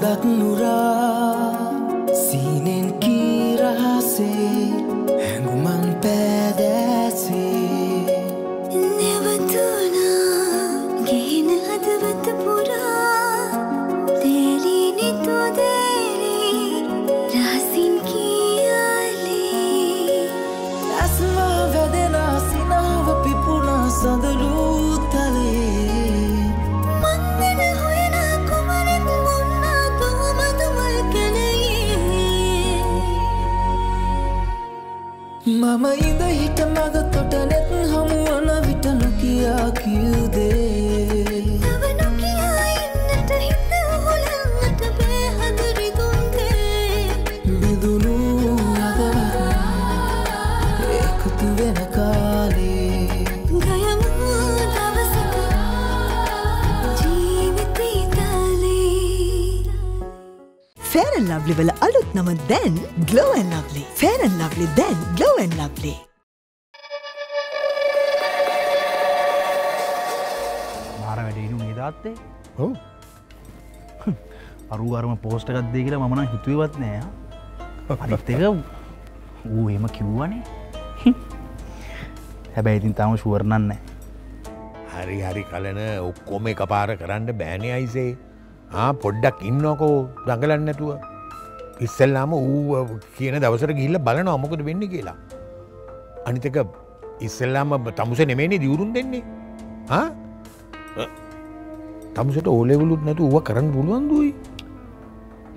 that Nurah ෆෑරන් lovely වල අලුත් නම දැන් ගලෝවන් ලව්ලි ෆෑරන් ලව්ලි දැන් ගලෝවන් ලව්ලි මාර වැඩේනු නිදාත්තේ ඔව්. අරුවරම පෝස්ට එකක්දේ කියලා මමන හිතුවවත් නෑ. අනිත් එක ඌ එම කිව්වනේ. හැබැයි ඉතින් තම ශුවරණන්න හරි හරි කලන ඔක්කොම එක පාර කරන්න බෑනය අයිසේ. පොඩ්ඩක් ඉන්නකෝ දඟලන්න නැතුව ඉස්සල්ලාම ඌ කියන දවසර ගිල්ල බලන අමොකද වෙන්න කියලා. අනිතක ඉස්සල්ලාම තමුස නෙමේනේ දියවරුන් දෙන්නේ. තමුසට ඕලෙවලුත් නැතු ඌව කරන්න පුළුවන්දුයි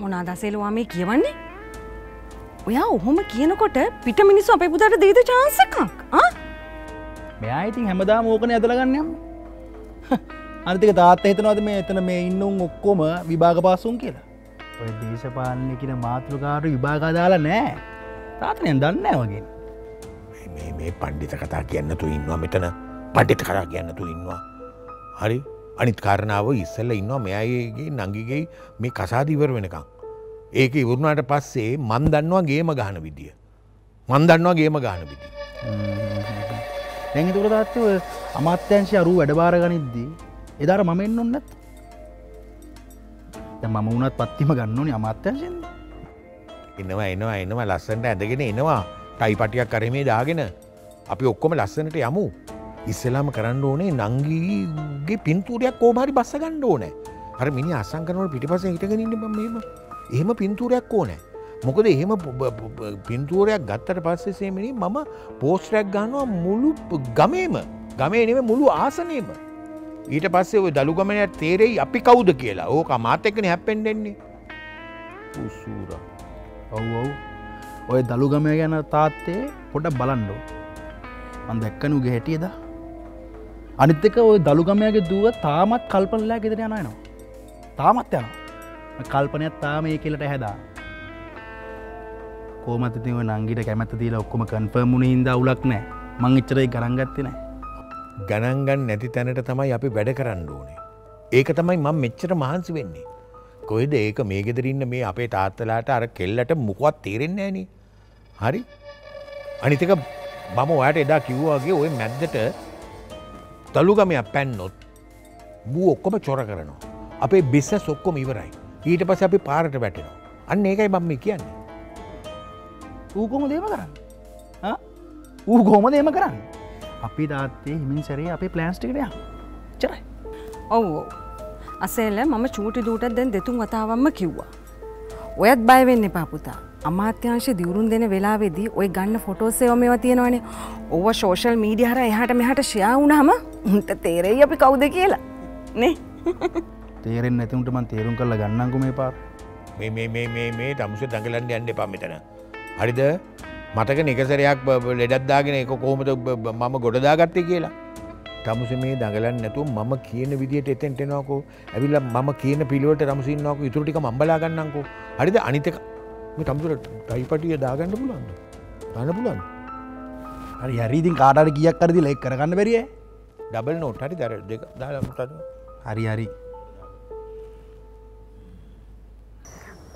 මොනා දසේලවා මේ කියවන්නේ? ඔයා ඔහොම කියනකොට පිට මිනිස්සු අපේ පුතට දීත චාන්සකක් මෙයා ඉතින් හැමදා මෝකන ඇදලගන්නම් අනිතික තාත්ත හිතනවද මේ එතන මේ ඉන්නුම් ඔක්කොම විභාග පාසුන් කියලා ඔය දේශපාලනය කියන මාතෘකාර විභාගදාලා නෑ. තාතනයෙන් දන්න වගේ. මේ පණ්ඩිත කතා කියන්නතු ඉන්නවා මෙතන. පඩිට කතා කියන්නතු ඉන්නවා. හරි? අනිත් කාරණාව ඉස්සල්ල ඉන්නවා මෙයගේ නංගිගේ මේ කසාදිවර වෙනකං ඒක ඉවරුණට පස්සේ මන් දන්නවා ගේම ගාන විදිිය. මන් දන්නවා ගේම ගාන විදි දැඟතුර තාත්තව අමාත්‍යංශය අරු වැඩබාර ගනිද්දී එදාර මම එන්න ඔන්නත් මම වුණත් පත්තිම ගන්නනි අමාත්‍යංශයෙන් එනවා එනවා එනවා. ලස්සන්ට ඇඳගෙන එනවා. ටයි පටියක් කරමේ දාගෙන. අපි ඔක්කොම ලස්සනට යමු. ඉස්සලාම කරන්න ඕනේ නංගීගේ පින්තූරයක් කෝමරි බස්ස ගණ්ඩ ඕනෑ. හර මිනි අසංකනවට පිටිපස හිටගෙනන්න මෙම එහෙම. පින්තූරයක් ඕනෑ. මොකද එහෙම පින්තූරයක් ගත්තට පස්සෙසේමිනි මම පෝස්ටරයක් ගන්නවා මුළු ගමේම. ගමේ නෙම මුළු ආසනයම ඊට පස්සේ ඔය දළුගමනයට තේරෙයි අපි කවුද කියලා. ඕක මාත එකන හැප්පෙන්ඩෙන්නේ උසූර ඔව් ඔව්. ඔය දළුගමය ගැන තාත්තේ පොඩ බලන්ඩෝ අන් දැක්කනුගේ හැටියද? අනිත්තක ඔය දළුගමයගේ දුව තාමත් කල්පනලා ගෙදර යනනවා තාමත් යන කල්පනයක් තාම ඒ කියලට හැදා. කෝමතිතිව නංගිට කැමැත තිීල ඔක්කොම කන්පර්මුණ හින්ද උලක් නෑ මං එච්චරයි ගරන්ගත්ති නෑ ගණන්ගන් නැති තැනට තමයි අපි වැඩ කරන්න ඕනේ. ඒක තමයි මං මෙච්චර මහන්සි වෙන්නේ. කොයිද ඒක මේ ගෙදරන්න මේ අපේ තාත්තලාට අර කෙල්ලට මුකවත් තේරෙන්නේ ෑන. හරි අනිතක මම ඔයට එදා කිව්වාගේ ඔය මැද්දට තළුගමයක් පැන්නොත් බූ ඔක්කොම චොර කරනවා. අපේ බිස්ස සොක්කොම ඉවරයි. ඊට පස අපි පාරට වැටෙනවා. අන්න ඒකයි මම කියන්නේ. ඌකොම දේම කරන්න ඌ ගෝම දේම කරන්න අපි තාත්තේ හිමින් සැරේ අපේ ප්ලෑන්ස්ටිකටය චරයි. ඔව් අසේල මම චූටි දූටත් දැන් දෙතුන් වතාවම්ම කිව්වා. ඔයත් බයවෙන්න එපාපුතා අමාත්‍යංශ දිවරුන් දෙන වෙලාවෙදී ඔය ගන්න ෆොටෝසයෝ මෙව තියෙනවනේ. ඔව ශෝෂල් මීඩිය හර එහට මෙහට ෂයා වුණහම උන්ට තේරෙයි අපි කවුද කියලා. නේ? තේරෙන් නැතිවුට මන් තේරුම් කරල ගන්නංකු මේ පාර. මේ මේ මේ මේ මේ තමුස දඟලන්න යන්න පමිතන. හරිද මතක නිකසරයක් ලෙඩත්දාගෙන එක කෝමත මම ගොඩදාගත්තේ කියලා. තමුස මේ දඟලන්න නැතු මම කියන විදිට එතෙන්ටෙනවාකෝ ඇවිල්ල ම කියන පිළිවට රමසින්නක ඉතුරටික මම්බලාගන්නකෝ හරිද? අනිතක මේ තමුසට ටයිපටිය දාගන්න පුලන්ද ගන්න පුලන් හරි හරිදින් කාටට කියක් කරදි ලෙක් කරගන්න බැරිිය ඩබල් නෝට. හරි දර දෙක දාලමට හරි හරි.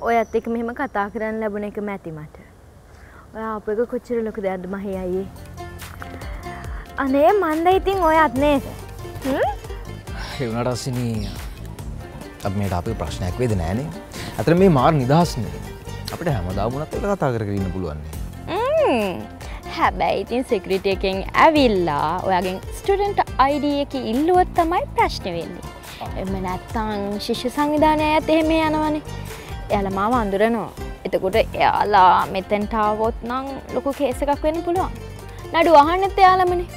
ඔයත් එක මෙහෙම කතා කරන්න ලැබුණ එක මැති මට ඔය අප එක කොච්චර ලොක දෙයක්ද මහ අයේ අනේ මන්ද ඉතින් ඔයත් නේද? එවනට අසිනී අප මේට අපි ප්‍රශ්නයක් වේද නෑනේ. ඇතර මේ මාර් නිදහස්න අපට හැමදාමුණත් වෙල කතා කරන්න පුළුවන්නේ හැබැයි ඉතින් සික්‍රට එකෙන් ඇවිල්ලා ඔයාගෙන් ස්ටඩන්ට අයිඩ එක ඉල්ලුවත් තමයි ප්‍රශ්න වෙන්නේ. එම නැත්තං ශිෂ්‍ය සංවිධානය ඇත් එහෙම යනවනේ. එයාල මාව අඳුරනවා. එතකොට එයාලා මෙතැන්ටාවොත් නං ලොකු කේසකක් වෙන්න පුළුවන්. නඩු අහන්නත් එයාලමනේ.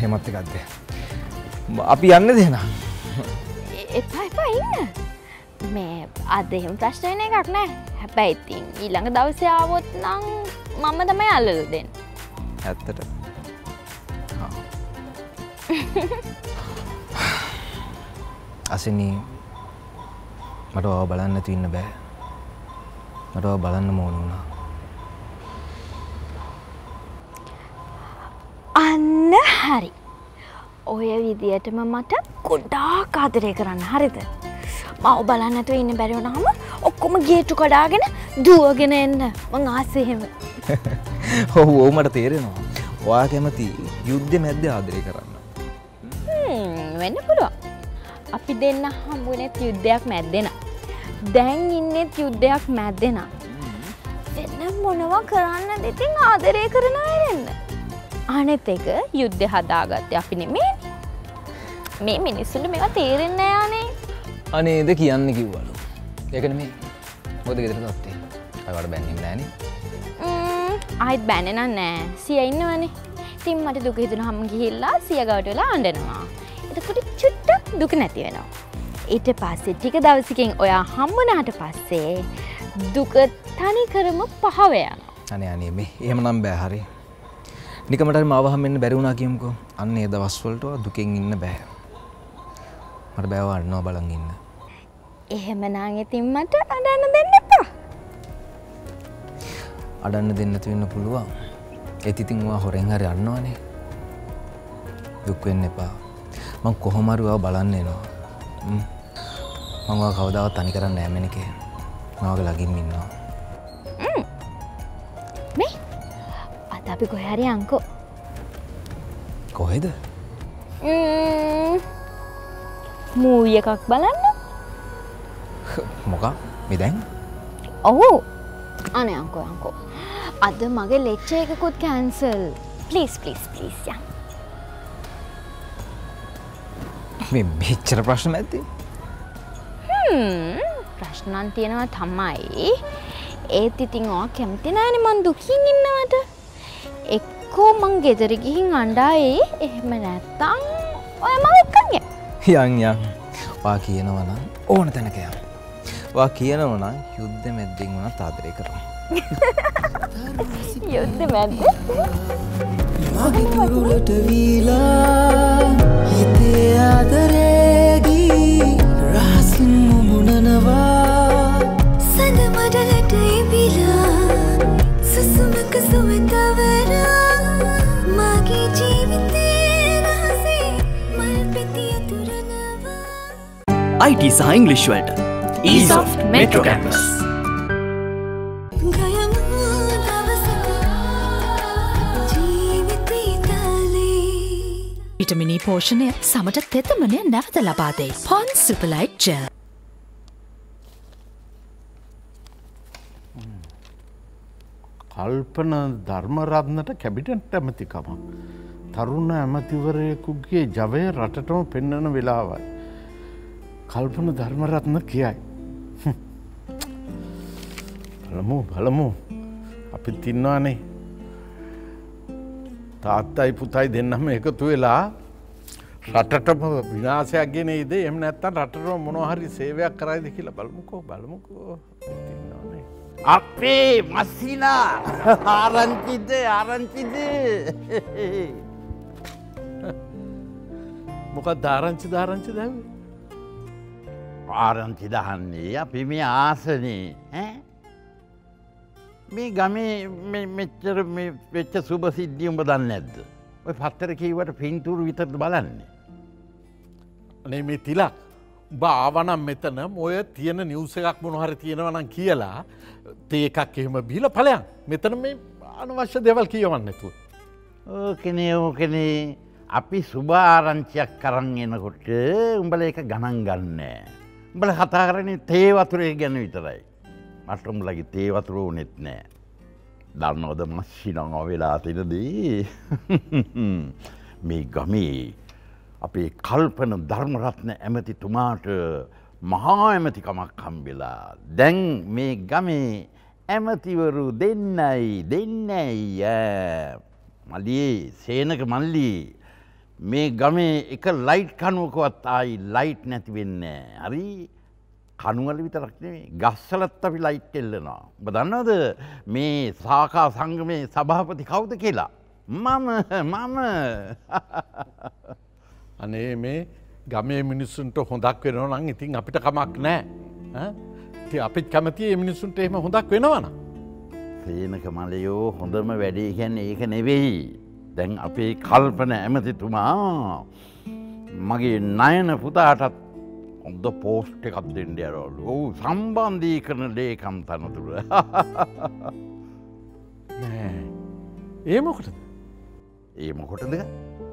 හෙමත් එකක්ද අපි යන්න දෙනම් එපා එපා ඉන්න. මේ අද එහෙම ප්‍රශ්නයන එකක් නෑ. හැබැයි ඉතින් ඊළඟ දවස ආවොත් නං මම තමයි අල්ලල දෙන්න. ඇත්තට. අසනී මට ඔව බලන්න නැතු ඉන්න බෑ මට ඔව බලන්න මෝන වුණා. අන්න හරි. ඔය විදියටම මට ගොඩා කාදරය කරන්න හරිද? මව බලන්නතු ඉන්න බැරිවුණහම ඔක්කොම ගේටු කඩාගෙන දුවගෙන එන්න. මං ආසහෙම ඔහු ඕ මට තේරෙනවා. වා කැමති යුද්ධ මැද්ද ආදරය කරන්න. වෙන්න පුළුවන්. අපි දෙන්න හම්බුනෙත් යුද්ධයක් මැද්දෙන දැන් ඉන්නෙත් යුද්ධයක් මැද්දෙන. වෙන්න මොනවා කරන්න දෙතින් ආදරය කරන අයරන්න. අනෙත් එක යුද්ධ හදාගත්ත අපි නෙමේ. මේ මිනිස්සුට මෙවා තේරෙන්න යානේ අනේද කියන්න කිව්වලු. ඒකන මේ මොද ගෙදර තත්තේ අවට බැන්නිම් නෑන අයිත් බැනන නෑ. සිය ඉන්නවනේ. තින් මට දුක හිතුන හම ගිහිල්ලා සියගවට වෙලා අන්ඩනවා එතකොට චුට්ටක් දුක නැති වෙනවා ඊට පස්සේ ටික දවසකින් ඔයා හම්බුනාට පස්සේ දුක තනි කරම පහවයන අනේ අනේ මේ එහෙම නම් බෑහරි නිකමට මවහමෙන්න්න බැරිවුණා කියමුකෝ. අන්න ඒ දවස්වලට දුකෙන් ඉන්න බෑ. මට බෑවන්නවා බලන් ඉන්න. එහෙම නාං ඉතින් මට අඩන්න දෙන්න එපා. අඩන්න දෙන්නතු වෙන්න පුළුවන්. ඇතිතින්වා හොරෙන් හරි අන්නවානේ දුක්වෙන්න එපා. මං කොහොමරුවා බලන්න එනවා මංවා කවදාවත් තනි කරන්න නෑමෙනකේ මවක ලගින් ඉන්නවා. මේ? අද අපි කොහැරි අංකෝ. කොහෙද? මූවිය එකක් බලන්න. මොකක්? මෙදැන් ඔහු අන අංකෝ අංකෝ. අද මගේ ලෙච්ච එකකුත් කැන්සල් පලිස් පලිස් පලිස් යන්. මේ මෙච්චර ප්‍රශ්න ඇති ප්‍රශ්නන් තියෙනවා තමයි. ඒත් ඉතින් ඕ කැමති නෑන මන් දුකින් ඉන්නවට. එක්කෝ මං ගෙදර ගිහින් අන්ඩායේ එහෙම නැත්තං ඔය මව එක්කන්ගේ යන් යන්. වා කියනවනම් ඕන තැනකයම් වා කියනවනම් යුද්ධ මැද්දෙන් වුණ තාදරය කරම. යුද්ධ මැද්ද? මගේ තුරුලට වීලා IT සහ ඉංග්ලිෂ් වලට eSoft Metro Campus. ගයමු දවසක ජීවිතේ තලේ විටමිනී පෝෂණය සමට තෙතමනය නැවත ලබාදේ පොන් සුපලයිට් ජෙල් කල්පන ධර්මරත්නට කැබිටන්ට ඇමතිකම. තරුණ ඇමතිවරයකුගේ ජවය රටටම පෙන්නන වෙලාවයි. කල්පන ධර්මරත්න කියයි. බලමු බලමු. අපි තින්නවානේ. තාත්තයි පුතයි දෙන්නම එකතු වෙලා රටටම විනාසයක් ගෙන ඉද? එම නැත්තන් රටට මොනොහරි සේවයක් කරයිද කියලා බලමුකෝ බලමුකෝ. තින්නවානේ. අපේ මස්සිනා ආරංචිද ආරංචිද? මොකක් ධාරංචි ධාරංචි දැව ආරංචි දහන්නේ අපි මේ ආසනේ ඈ? මේ ගමේ මෙච්චර වෙච්ච සුභ සිද්ධිය උඹ දන්න නැද්ද ඔය පත්තර කීවට පින්තුරු විතරද බලන්නේ අනේ මේ තිලක් උඹ ආවනම් මෙතන ඔය තියෙන නිවස එකක් මොනහර තියෙනවනම් කියලා තේ එකක් එහෙම බීල පලයන් මෙතන මේ අනවශ්‍ය දෙවල් කියවන්නතු. ඕකනේ ඕකනේ අපි සුභාරංචියක් කරන්න එනකොට උඹල එක ගණන් ගන්න. උඹල කතා කරන තේ වතුරේ ගැන විතරයි. මටම්ලගේ තේවතුරෝ නෙත් නෑ. දන්නවද මශ්ෂිනං වෙලා තිනදී මේ ගමේ අපේ කල්පන ධර්මරත්න ඇමතිතුමාට මහා ඇමතිකමක් හම්බෙලා. දැන් මේ ගමේ ඇමතිවරු දෙන්නයි දෙන්නයි මලියේ සේනක මල්ලී මේ ගමේ එක ලයිට් කනුවකවත් ආයි ලයිට් නැති වෙන්න. හරි කනුවල විතරක් නෙමේ ගස්සලත් අපි ලයිට් එල්ලනවා. ඔබ දන්නවද මේ සාකා සංගමේ සභාපති කවුද කියලා. මම මම අනේ මේ ගමේ මිනිස්සුන්ට හොඳක් වෙනවා නම් ඉතින් අපිට කමක් නෑ ති අපිත් කැමති මිනිස්සුන්ට එහෙම හොඳක් වෙනවන. සේනක මලයෝ හොඳම වැඩේ ගැන්න ඒක නෙවෙයි. දැන් අපේ කල්පන ඇමතිතුමා මගේ නයන පුතාටත් හොඳ පෝස්්ට එකක් දෙෙන්ඩ අරවලු ඔහු සම්බන්ධී කරන ලේකම් තනතුර. ඒ මොකටද? ඒ මොකොටද?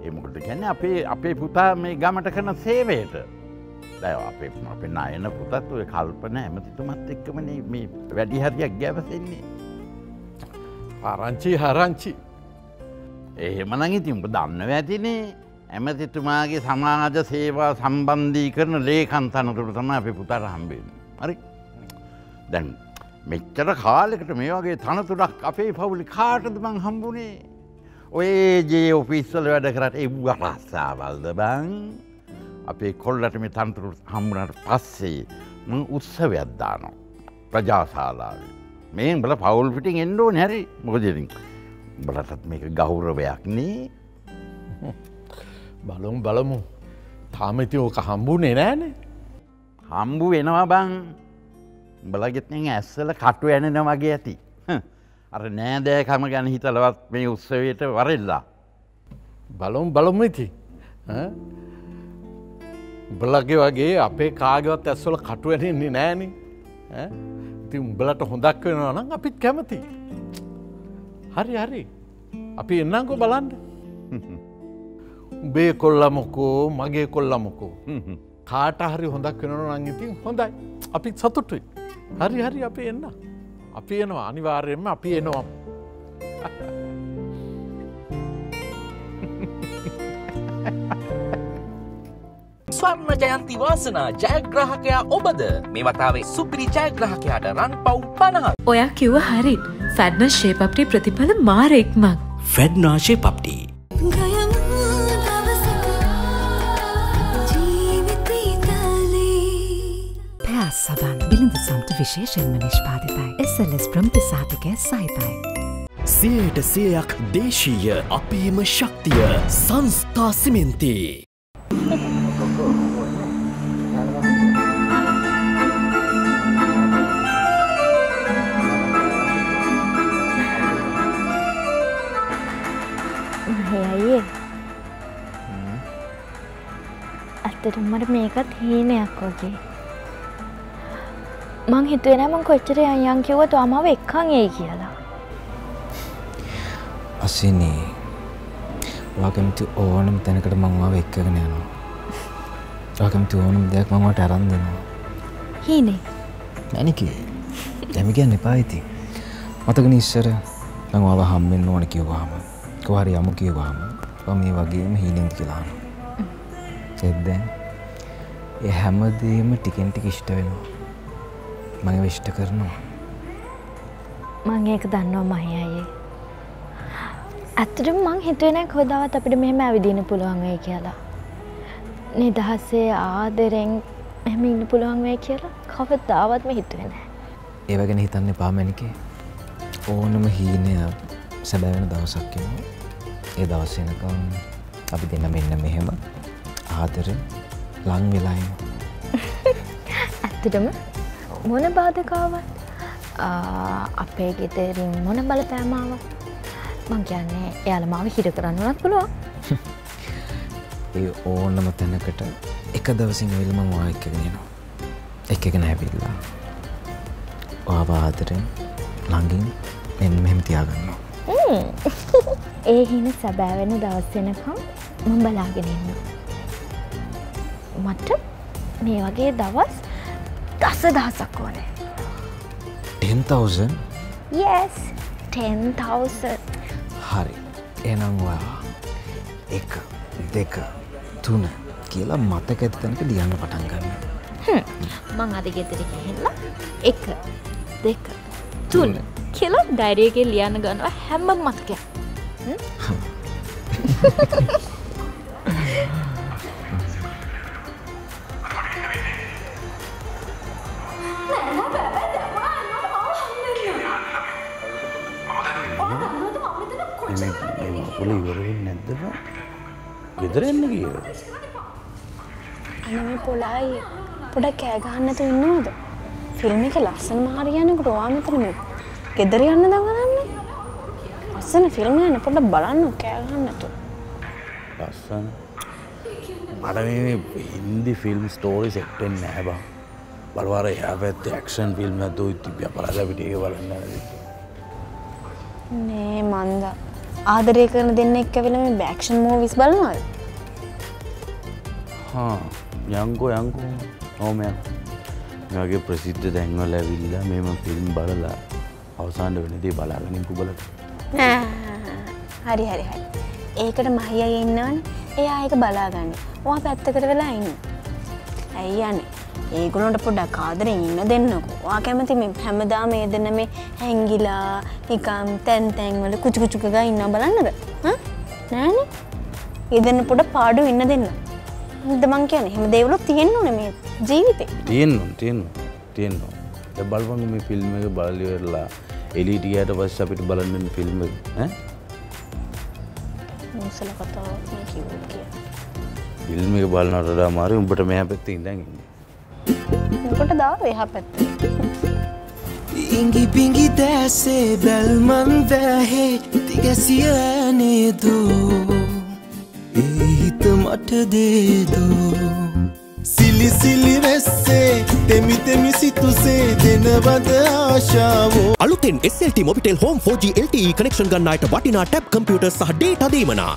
එමකොට ගැන අපේ අපේ පුතා මේ ගමට කරන සේවයට. දැ අපේ අපේ අයන පුතත් ඔය කල්පන ඇමතිතුමත් එක්කමන මේ වැඩි හරියක් ගැවසෙන්නේ. ආරංචි හරංචි එහෙමනං ඉතින් උඹ දන්න ඇතිනේ ඇමතිතුමාගේ සමාජ සේවා සම්බන්ධී කරන ලේකන් තනතුර තම අප පුතර හම්බෙන්. හරි දැන් මෙච්චර කාලෙකට මේ වගේ තනතුරක් අපේ පවුලි කාටද මං හම්බුණේ. ඔය ජේ ඔෆිස්සල වැඩ කරට එව්ව රස්සාවල්ද බං අපේ කොල්ලට මේ තන්තුරු හම්බුණට පස්සේ මං උත්සවයක්දානවා. ප්‍රජාශාලාව. මේ බල පවුල් පිටින් එන්ඩෝ නැරි මොකදරින්. බලටත් මේක ගෞරවයක් නේ. බලුම් බලමු. තාමති ඕක හම්බුනේ නෑනේ හම්බු වෙනවා බං. බලගෙත්නෙන් ඇස්සල කටු ඇනෙන වගේ ඇති. අර නෑදෑකම ගැන හිතලවත් මේ උත්සවයට වරෙල්ලා. බලුම් බලමු ඉති බලගේ වගේ අපේ කාගවත් ඇස්වල කටු ඇනෙන්නේ නෑනේ ඉති උඹලට හොඳක් වෙනවා නම් අපිත් කැමති හරි හරි. අපි එන්නංකෝ බලන්න. උබේ කොල්ලමොකෝ මගේ කොල්ලමොකෝ. කාට හරි හොඳක් වෙනන නංගිතින් හොඳයි. අපි සතුටුයි. හරි හරි අපි එන්න. අපි එනවා. අනිවාර්යෙන්ම අපි එනවා. ස්වර්ණ ජයන්ති වාසනා ජයග්‍රහකයා ඔබද? මේ වතාවේ සුපිරි ජයග්‍රහකයාට රන් පව් පනහ ඔයා කිව්ව හරි ෆැඩ්න ශේපප්ටි ප්‍රතිඵල මාරෙක්මක් ෆෙඩ්නාශය පප්ටි පෑස් සවන් බිලිඳ සම්ට විශේෂෙන්ම නිෂ්පාතිතයි. එසලස් ප්‍රම්තිසාධකය සහිතයි. සයට සයක් දේශීය අපේම ශක්තිය සංස්ථා සිමෙන්තේ. ඇත්තටම මට මේකත් හීනයක් වගේ. මං හිතුවෙන මං කොච්චර අයන් කිව්ව තුමාව එක්කන් ඒ කියලා. අසිනී වාකමති ඕනම් තැනකට මංවාව එක්කගෙන යනවා. වාකමති ඕනම් දෙයක් මමට අරන් දෙනවා. හීනේ. මැනිකේ දැමි කියන්න එපා ඉති මතකන ඉස්සර මංවාව හම්බෙන් ඕන කිව්වාම කොහරි යමු කියවාම මේ වගේම හීනෙන්ති කියලාන එද්දැන් ඒ හැමදේම ටිකෙන් ටික ඉෂ්ට වෙනවා. මඟ විෂ්ට කරනවා. මං ඒක දන්නවා මහි අයේ ඇත්තටම මං හිතුවෙන කොදාවත් අපිට මෙහෙම ඇවිදින්න පුළුවන් වෙයි කියලා. නිදහසේ ආදරෙන් එහෙම ඉන්න පුළුවන් වෙයි කියලා කවදාවත්ම හිතුවේ නැහැ ඒව ගැන හිතන්න පාමැනිකේ ඕනම හීනය සැබෑවෙන දවසක් වෙනවා ඒ දවසනකම් අපි දෙන්න මෙන්න මෙහෙම ආදර ලං වෙලායිම ඇත්තටම මොන බාධකාවත් අපේ ගෙතරින් මොන බල පෑමාවක් මං කියන්නේ එයාල මාව හිර කරන්නවත් පුළුවන්. ඒ ඕනම තැනකට එක දවසින් විල්ම වා එකගෙනවා එක එක නැැවිල්ලා ආවාදරෙන් ළඟින් මෙන් මෙහෙම තියාගන්නවා. ඒ හින සැබෑවෙන දවස්සෙනකම් මම බලාගෙනන්න මට මේ වගේ දවස් දස දහසක් ඕනේ. 10,000 yes 10000 හරි. එනම් ඔයා එක දෙක තුන කියලා මතක ඇති තැනක ලියන්න පටන් ගන්න. මං අද ගෙදර ගිහිල්ලා එක දෙක තුන කියලා ඩයිරියගේ ලියන්න ගන්නවා හැම මතකයක් හ්ම්? මකුල ඉවරෙන් නැද්දම ගෙදර එන්න කිය අනම පොලායි පොඩක් කෑගහන්නතු ඉන්නවද? ෆිල්ම් එක ලස්සන මාරියනකට වාමතන මේ ගෙදර යන්න දගරන්න අස්සන ෆිල්ම් යන පොඩ බලන්න කෑගහන්නතු ලස්සන. මට මේ හින්දි ෆිල්ම් ස්ටෝරි සෙක්ටෙන් නෑබා බලවාර යා පැත්ත ක්ෂන් ෆිල්ම් ඇතු තිබිය පලලපිට ඒ බලන්න නේ මන්ද ආදරය කරන දෙන්න එක්ක වෙල මේ බෑක්ෂන් මෝවිස් බලනවද? යංකෝ යංකෝ. නෝමයක් මගේ ප්‍රසිද්ධ දැන්වල ඇවිල්ලා මෙම ෆිල්ම් බලලා අවසාන්ඩ වෙනදී බලාගනින් පුබලට හරි හරි හරි. ඒකට මහිය ඉන්නවන්. එයා ඒක බලාගන්න. වා පැත්තකට වෙලා ඉන්න ඇයි යන්නේ? ඒගුණට පොඩ්ඩක් කාදරෙන් ඉන්න දෙන්නකෝ. වා කැමති මේ හැමදා මේ දෙන්න මේ හැංගිලා නිකම් තැන් තැන්වල කුචුකුචුකග ඉන්න බලන්නද? නෑන. ඉදන්න පොඩ පාඩු ඉන්න දෙන්න. දමං කියන හෙම දේවලු තියෙන්න්නු නේ ජීවිතේ. තියෙන්නවා තියෙන්නවා තියෙන්නවා බලපංග මේ ෆිල්ම් එක බලලිවෙරලා එලිටියට පස්ස අපිට බලන්න ෆිල්ම් මුසල කතාව කිව් කිය ෆිල්ම් එක බලනටඩා මාරි උඹට මෙහ පැත්ති ඉඳගන්න කොට දාව එහ පැත්තේ. ඉංගි පිංගි දැසේ බැල්මන් වැහේ තිගැසිය නේදෝ. ඒ හිත මට දේදෝ. සිලි සිලි වෙස්සේ තෙමි තෙමි සිතුසේ දෙනවද ආශාවෝ. අලුතෙන් SLT Mobitel home 4G LTE connection ගන්නයට වටිනා ටැබ් කම්පියුටර් සහ ඩේටා දීමනා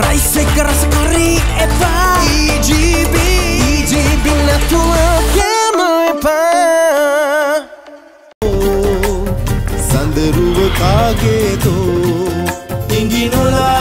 රයිස් එක රස කරී එපා EGB EGB නැතුව කෑම එපා සඳරුව කාගේ තෝ ඉඟි නොලා